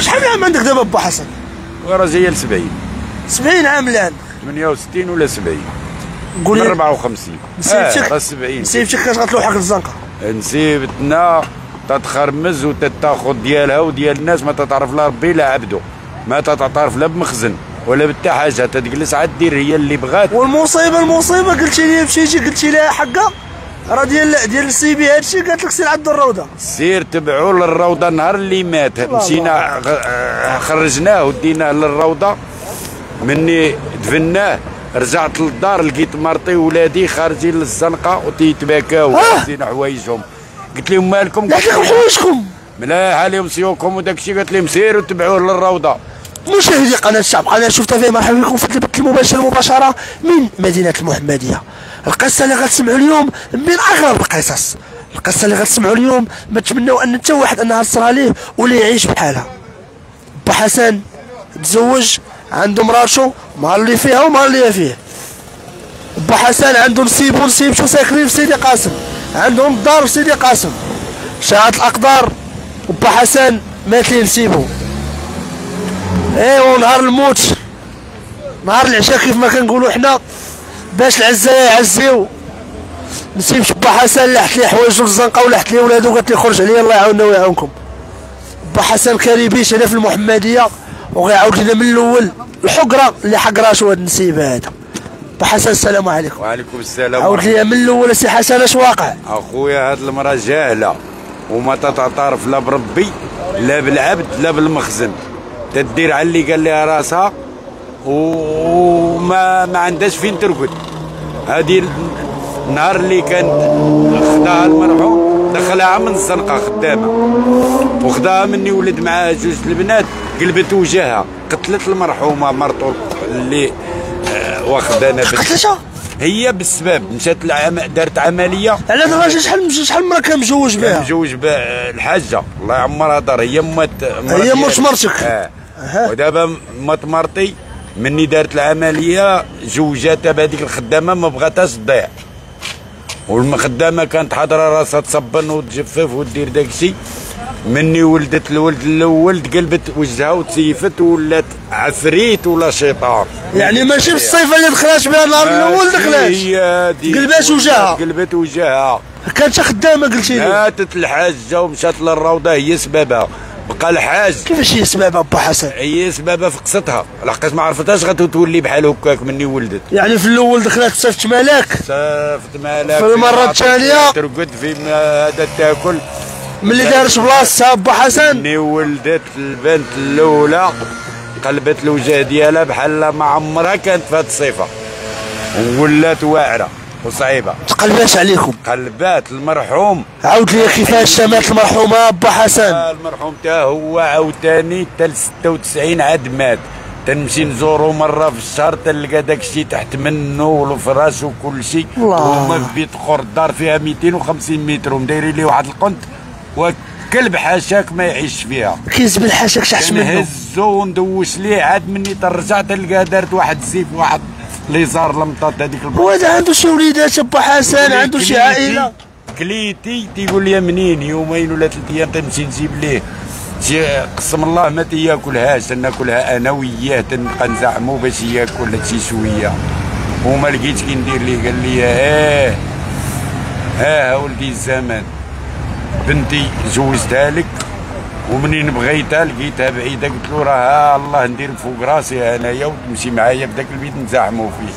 شحال من عام عندك دابا با حسن؟ وراه 70 70 عام الآن. 68 ولا 70 قول لي. 54 نسيبتك راه 70 نسيبتك كاش غتلوحك للزنقه نسيبتنا تتخرمز وتتاخذ ديالها وديال الناس ما تتعرف لا ربي لا عبده. ما تتعرف لا بمخزن. ولا بتا حاجة تجلس عاد دير هي اللي بغات. والمصيبة المصيبة قلتي لي مشيتي قلتي لها حقا راه ديال ديال السيبي هادشي قالت لك سير عند الروضة. سير تبعوا للروضة النهار اللي مات. مشينا خرجناه وديناه للروضة. مني دفناه رجعت للدار لقيت مرتي وولادي خارجين للزنقة وتيتباكاو. زين حوايجهم. قلت لهم مالكم؟ لا لكم حوايجكم ملاح عليهم سيوكم وداك الشيء قالت لهم سيروا تبعوه للروضة. مشاهدي قناة الشعب قناة شفتها فيها مرحبا بكم في البث المباشر مباشرة من مدينة المحمدية. القصة اللي غتسمعوا اليوم من أغرب القصص. القصة اللي غتسمعوا اليوم ما تمنوا أن حتى واحد أنها تصرى ليه ولا يعيش بحالها. با حسن تزوج عنده مراتو مهار اللي فيها ومهار اللي فيه. با حسن عنده نسيب ونسيبتو ساكنين في سيدي قاسم؟ عندهم الدار في سيدي قاسم. شاءت الأقدار وبا حسن مات ليه نسيبو ايوا نهار الموت. نهار العشاء كيف ما كنقولوا حنا باش العزايه يعزيو. نسيب با حسن لحت لي حوايجو الزنقة ولحت لي ولادو قالت لي خرج عليا الله يعاوننا ويعاونكم. با حسن كاري بيت هنا في المحمدية وغيعاود لنا من الأول الحقرة اللي حقراتو هاد النسيبه هذا. با حسن السلام عليكم. وعليكم السلام عاود لي من الأول سي حسن أش واقع؟ أخويا هاد المراه جاهلة وما تتعرف لا بربي لا بالعبد لا بالمخزن. تدير على اللي قال لها راسها وما ما عندهاش فين ترقد. هذه النهار اللي كانت خداها المرحوم دخلها من الزنقة خدامة. وخداها مني ولد معاها جوج البنات قلبت وجهها. قتلت المرحومة مرتو اللي آه، واخدانا قتلتها؟ هي بالسبب. مشات العم... دارت عملية. على الراجل شحال شحال مرة كان كان بها؟ مجوج بالحاجة الله يعمرها دار. هي مات هي مرت مرتك. آه. ودابا مات مرتي مني دارت العملية جوجاتها بهذيك الخدامة ما بغاتهاش تضيع. والخدامة كانت حاضرة راسها تصبن وتجفف ودير داك الشيء. مني ولدت الولد الأول تقلبت وجهها وتسيفت ولات عفريت ولا شيطان. يعني ماشي بالصيفه اللي دخلات بها النهار الأول دخلات. هي. قلبات وجهها. قلبت وجهها. كانت خدامة قلتي لي. ماتت الحاجة ومشات للروضة هي سببها. بقى الحاج. كيفاش هي سبابه با حسن؟ هي سببها في قصتها. لحقاش ما عرفتهاش غتولي بحال هكاك مني ولدت. يعني في الأول دخلت صيفط ملاك صافت مالك. في المرة الثانية. ترقد في هذا تاكل. ملي دارت بلاصتها با حسن؟ مني ولدت البنت الأولى. قلبت الوجه ديالها بحال ما عمرها كانت في هذه الصفه ولات واعرة. وصعيبه تقلباش عليكم. قلبات المرحوم. عاود لي كيفاش مات المرحومة با حسن. المرحوم تا هو عاوتاني تا ل 96 عاد مات. تنمشي نزورو مرة في الشهر تلقى داك الشيء تحت منه والفراش وكل شيء الله. وهما في بيت اخر الدار فيها 250 متر ومدايرين ليه واحد القنت. وكلب حاشاك ما يعيش فيها. كيزبل الحاشاك تحت منه. نهزو وندوش ليه عاد مني ترجع تلقى دارت واحد الزيف واحد ليزار لمطات هذيك هو هذا عنده شي وليدات با حسن عنده شي عائلة. كليتي تيقول لي منين؟ يومين ولا ثلاث أيام تنمشي نجيب ليه. شي قسم الله ما تياكلهاش تناكلها أنا وياه تنبقى نزعمو باش ياكل هادشي شوية. وما لقيتش كي ندير ليه قال لي آه ها ولدي الزمان. بنتي جوزتها لك ومنين بغيتها لقيتها بعيده قلت له راه الله ندير فوق راسي انايا وتمشي معايا بداك البيت نزعمو فيه.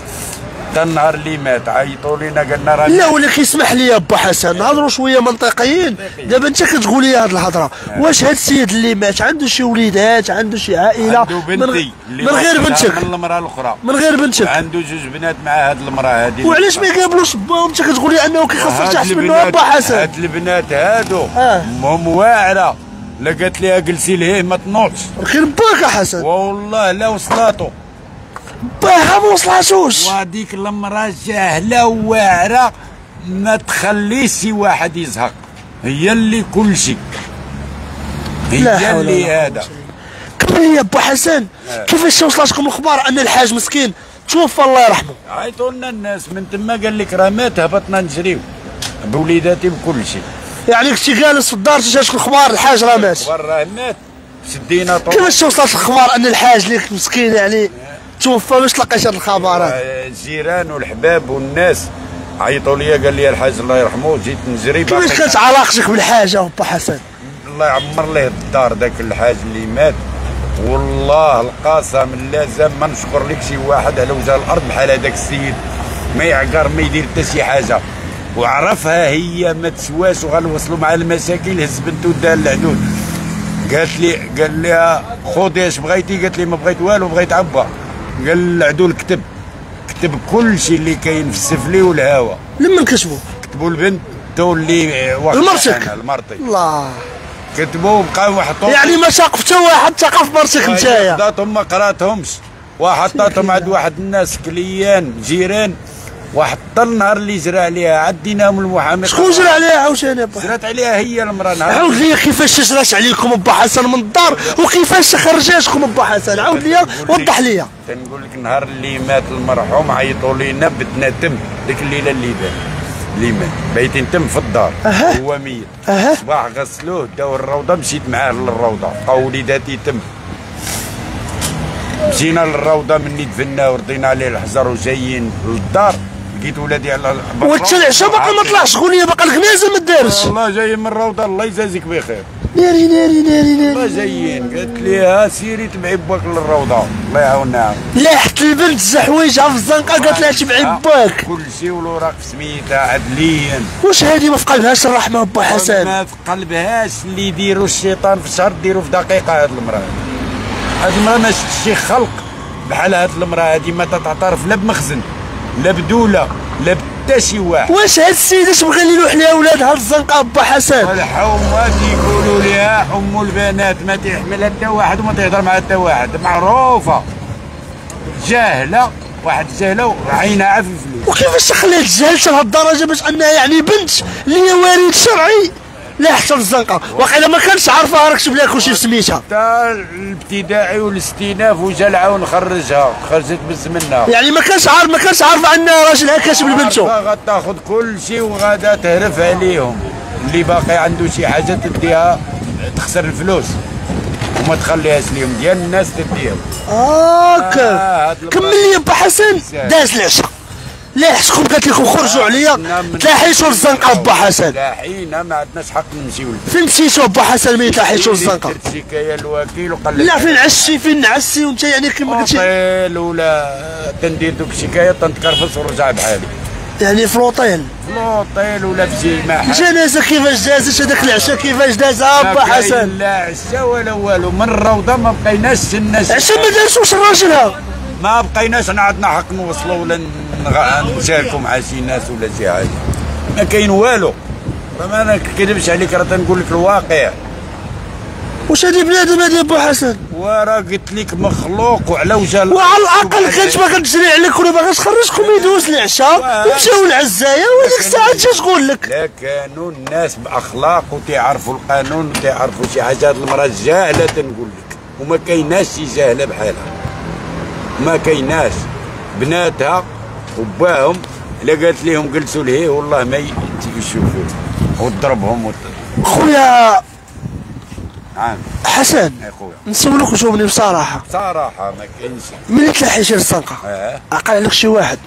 حتى النهار اللي مات عيطوا لينا قالنا راه لا ولكن اسمح لي با حسن نهضروا شوية منطقيين. دابا أنت كتقول لي هاد الهضرة واش هاد السيد اللي مات؟ عنده شي وليدات عنده شي عائلة؟ عنده من, بنتي اللي من غير بنتك. من المرأة الأخرى. من غير بنتك. عنده جوج بنات مع هاد المرأة هادي. وعلاش ما يقابلوش باهم أنت كتقول لي انه كيخسر تحت منه البنات- با حسن؟ هاد البنات هادو آه. هم واعره لا قالت ليها جلسي لهيه ما تنوضش. كاين باك حسن. والله لا وصلاتو. باها ما وصلاتوش. وهذيك المرأة جاهله واعره ما تخليش شي واحد يزهق. هي اللي كل شيء هي اللي هذا. كمل لي با حسن؟ كيفاش وصلتكم الأخبار أن الحاج مسكين توفى الله يرحمه؟ عيطوا لنا الناس من تما قال لك راه مات هبطنا نجريو بوليداتي بكل شيء يعني كنتي جالس في الدار جاتك الاخبار الحاج راه مات. وراه مات. شدينا طول كيفاش وصلت الخبر أن الحاج اللي مسكين يعني توفى؟ باش لقيت هاد الخبرات الجيران والحباب والناس عيطوا لي قال لي الحاج الله يرحمه جيت نجري كيفاش كانت علاقتك بالحاجة با حسن؟ الله يعمر ليه الدار ذاك الحاج اللي مات. والله القسم لازم ما نشكر لك شي واحد على وجه الأرض بحال هذاك السيد. ما يعقر ما يدير حتى شي حاجة. وعرفها هي ما تسواش وغنوصلوا مع المشاكل هز بنته دار العدود قالت لي قال لها خذي اش بغيتي؟ قالت لي ما بغيت والو بغيت عبا. قال العدول كتب كتب كل شيء اللي كاين في السفلي والهوا لما كتبوا كتبوا البنت لمرتك؟ أنا، لمرتي الله. كتبوا بقاو حطوا يعني ما ساق حتى واحد تقف مرتك نتايا. خداتهم ما قراتهمش. وحطاتهم عند واحد الناس كليان جيران. وحتى النهار اللي جرى عليها عديناهم المحامي شكون جرى عليها عاوتاني با جرات عليها هي المرأة نهار عاود لي كيفاش جرات عليكم با حسن من الدار وكيفاش خرجاتكم با حسن؟ عاود لي وضح لي تنقول لك النهار اللي مات المرحوم عيطوا لينا بدنا تم ديك الليلة اللي بات اللي مات. بايتين تم في الدار أها. هو ميت. أها. صباح غسلوه داو الروضة مشيت معاه للروضة. بقاو وليداتي تم. مشينا للروضة مني دفنا ورضينا عليه الحجر وجايين للدار. لقيت ولادي على وانت العشاء باقي ما طلعش. شكون هي باقي الكنازه ما دارش والله جايين من الروضة الله يجازيك بخير. ناري ناري ناري ناري. جايين. قالت لي ها سيري تبعي باك للروضة. الله يعاونها. لاحت البنت زحويجها في الزنقة قالت لها تبعي باك. كل شيء والوراق سميتها عدليا واش هادي ما في قلبهاش الرحمة با حسن؟ ما في قلبهاش اللي يديروا الشيطان في شهر ديروا في دقيقة هاد المرأة. هاد المرأة ما شفت شي خلق بحال هاد المرأة هادي ما تتعترف لا بمخزن. لا بدولة لا بتا شي واحد. واش هاد السيده اش بغى يلوح لها ولادها الزنقة با حسن؟ الحومه تيقولوا لها ام البنات ما تحملها حتى واحد وما تهضر مع حتى واحد. معروفة. جاهلة واحد جاهلة وعينها في الفلوس وكيفاش خلات جهلت لهالدرجه باش أنها يعني بنت اللي هي وريد شرعي؟ لا حتى الزنقة. واقيلا ما كانش عارفة راك كتب لها كلشي في سميتها. حتى الابتدائي والاستئناف وجلعة ونخرجها. خرجت بزمنها يعني ما كانش عارف ما كانش عارفة أن راجلها كاتب لبنته. غتاخذ كل شيء وغادا تهرف عليهم. اللي باقي عنده شي حاجة تديها تخسر الفلوس. وما تخليهاش ليهم ديال الناس تديها. هاكا آه، كمل لي با حسن. داز العشاء. لا حسكم قالت لكم خرجوا عليا؟ نعم. تلاحيتوا الزنقه با حسن. لاحينا ما عندناش حق نمشيو فين مشيتوا با حسن؟ ملي تلاحيتوا الزنقه درت شكايه للوكيل وقال لك لا فين عشي؟ فين نعسي وانت يعني كما قلتي. اوطيل ولا تندير دوك الشكايه تنتكرفس ونرجع بحالي. يعني في الاوطيل في الاوطيل ولا في جماعة الجنازة كيفاش دازت؟ هذاك العشاء كيفاش دازها با حسن. لا عشا ولا والو من الروضة ما بقيناش الناس. عشان ما دازوش راجلها ما بقيناش عندنا حق نوصلوا ولا نشاركوا مع شي ناس ولا شي حاجة. ما كاين والو. فما أنا كذبش عليك راه تنقول لك الواقع. واش هذه بنادم هذه با حسن؟ وراه قلت لك مخلوق وعلى وجه وعلى الأقل كانت باغا تجري عليك ولا باغا تخرجكم يدوز العشاء. واه. يمشيو للعزايه وهذيك الساعة اش تقول لك. لا كانوا الناس بأخلاق وتعرفوا القانون وتعرفوا شي حاجات المرأة جاهلة تنقول لك. وما كايناش شي جاهلة بحالها. ما كايناش بناتها وباهم إلا قالت لهم جلسوا لهيه والله ما يشوفوا. وتضربهم وت... خويا! نعم. حسن خويا. نسولك وجاوبني بصراحة. صراحة ما كاينش. ملي تلاحيتي الزنقه آه عقل عليك شي واحد.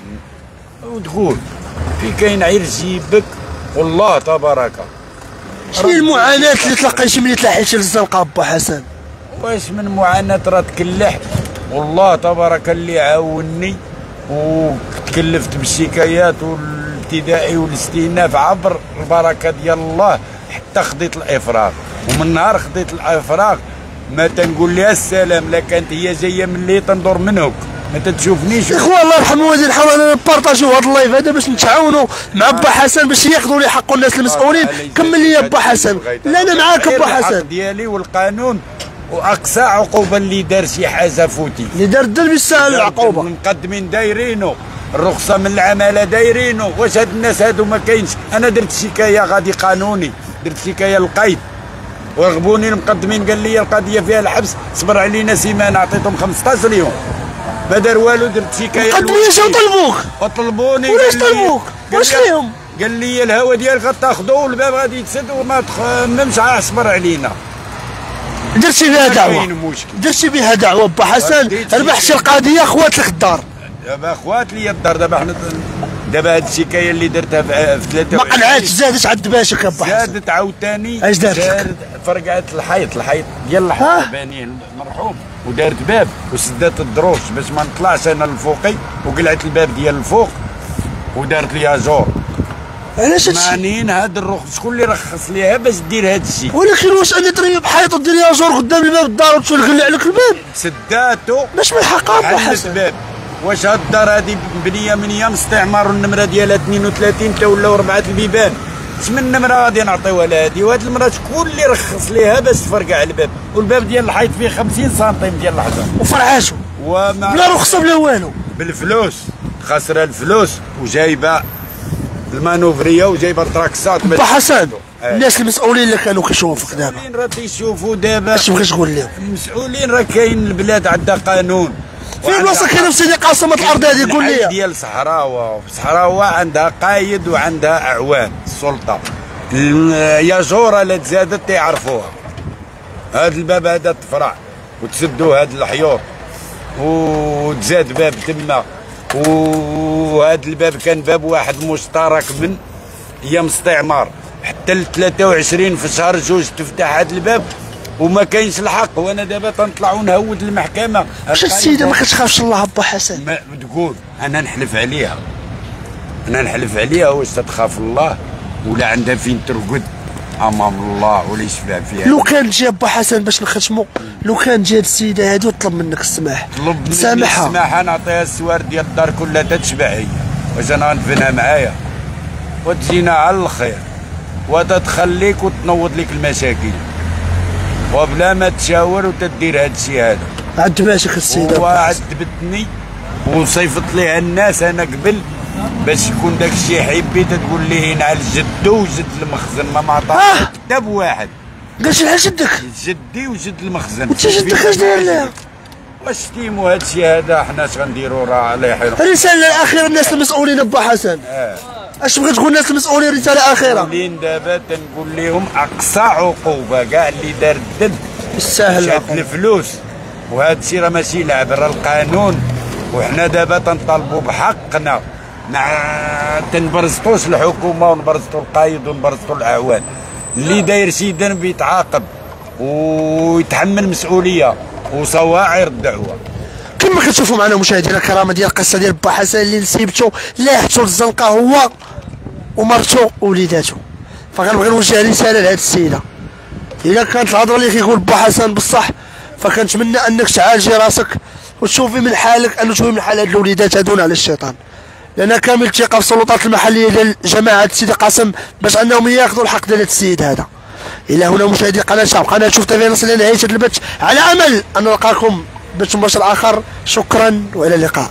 ودخول في كاين عير جيبك والله تبارك. شنو المعاناة اللي تلقيتي ملي تلاحيتي الزنقه با حسن؟ واش من معاناة راه تكلحت والله تبارك اللي عاوني وتكلفت بالشكايات والابتدائي والاستئناف عبر البركة ديال الله حتى خديت الإفراغ. ومن نهار خديت الإفراغ ما تنقول لها السلام لا كانت هي جاية من اللي تندور منك. ما تتشوفنيش. يا خويا الله يرحمه وزير نحاول أنا نبارطاجيو هذا ال live هذا باش نتعاونوا مع با حسن باش ياخذوا لي حق الناس المسؤولين. كمل لي با حسن. لا أنا معاك با حسن. ديالي والقانون. وأقصى عقوبة اللي دار شي حاجة فوتي. اللي دار الدرب يستاهل العقوبة. المقدمين دايرينو الرخصة من العمالة دايرينو واش هاد الناس هادو ما كاينش؟ أنا درت شكاية غادي قانوني درت شكاية للقايد ورغبوني المقدمين قال لي القضية فيها الحبس صبر علينا سيمانه عطيتهم 15 يوم ما دار والو درت شكاية قد لي جاو طلبوك وطلبوني ولاش لي- طلبوك؟ واش ليهم؟ قال لي الهوا ديالك غتاخذو والباب غادي يتسد وما تخممش عا صبر علينا. درتي بها دعوة. درتي بها دعوة. با حسن ربحتي القضية خوات لك الدار دابا خوات لي الدار دابا حنا دابا هاد الشكايه اللي درتها في 23 ما قنعاتش زادت عند باشك با حسن. زادت عاوتاني اش دارت؟ فرقعت الحيط الحيط ديال. الحيط بانيه المرحوم ودارت باب وسدات الدروش باش ما نطلعش أنا للفوقي وقلعت الباب ديال الفوق ودارت لي زور علاش هادشي؟ منين هاد الرخص شكون اللي رخص ليها باش دير هاد الشيء ولكن واش أنا ترمي بحيط ودير ليها زور قدام الباب الدار وتقلع عليك الباب؟ سداتو. باش من حقها حل الباب. واش هاد الدار هادي مبنيه من أيام استعمار والنمره ديالها 32 تا ولاو اربعه البيبان. شمن نمره غادي نعطيوها لها هادي وهاد المرأة شكون اللي رخص ليها باش تفرقع الباب؟ والباب ديال الحيط فيه 50 سنتيم ديال الحجر. وفرعاتو وما بلا رخصة بلا والو. بالفلوس. خاسره الفلوس وجايبة المانوفرية وجايبه التراكسات با حسن آه. الناس المسؤولين اللي كانوا كيشوفوك دابا. المسؤولين راه تيشوفوا دابا. اش بغيت تقول لهم المسؤولين راه كاين البلاد عندها قانون. فين بلاصه كاينة في سيدي قاسم الأرض هذه؟ قول لي. ديال صحراوة. صحراوة عندها قايد وعندها أعوان السلطة. ال- يا جورة لا تزادت تعرفوها هاد الباب هذا تفرع وتسدوا هاد الحيور وتزاد باب تما. وهاد الباب كان باب واحد مشترك من أيام استعمار حتى ل 23 في شهر جوج تفتح هاد الباب وما كاينش الحق. وأنا دابا تنطلع ونهود المحكمة. واش السيدة ما كتخافش الله با حسن؟ ما تقول. أنا نحلف عليها. أنا نحلف عليها. واش تخاف الله؟ ولا عندها فين ترقد؟ أمام الله ولا يشفع فيها؟ لو كان جا با حسن باش نختموا لو كان جا السيدة هذه وطلب منك السماح. طلب مني سامحها. السماحه نعطيها السوار ديال الدار كلها تتشبع هي. واش أنا غنفنها معايا؟ وتجينا على الخير. وتتخليك وتنوض لك المشاكل. وبلا ما تشاور وتدير هاد الشيء هذا. عند باشك السيدة. وعذبتني وصيفط ليها الناس أنا قبل باش يكون داك الشيء حبيت تقول لي هنا على جدو وجد المخزن ما آه. معطاه كتاب واحد. قالش لها جدك؟ جدي وجد المخزن. وانت جدك اش داير لها؟ واش تيمو هاد الشيء هذا؟ حنا اش غنديروا راه الله يحيرهم رسالة الاخيره الناس المسؤولين با حسن. آه. اش بغيت تقول الناس المسؤولين رسالة اخيره مسؤولين دابا تنقول لهم أقصى عقوبة كاع اللي دار شاد العقل. الفلوس. وهذا الشيء راه ماشي لعب راه القانون. وحنا دابا تنطالبوا بحقنا. ما تنبرزطوش الحكومة ونبرزطوا القايد ونبرزطوا الاعوان اللي داير شي ذنب يتعاقب ويتحمل مسؤولية وصواعر الدعوة. كما كتشوفوا معنا مشاهدينا الكرام ديال القصة ديال با حسن اللي نسيبته لاحتو للزنقة هو ومرته ووليداته فغنبغي نوجه رسالة لهاد السيدة. إلا كانت الهضره اللي كيقول با حسن بصح فكنتمنى أنك تعالجي راسك وتشوفي من حالك ان تشوفي من حال هاد الوليدات هادون على الشيطان. لأن كامل الثقة في السلطات المحلية ديال جماعة سيدي قاسم باش أنهم ياخذوا الحق ديال السيد هذا. إلى هنا مشاهدي قناة شعب قناة شوف تافي نصل إلى نهايه هذا البث على أمل أن نلقاكم بث مباشر آخر. شكرا وإلى اللقاء.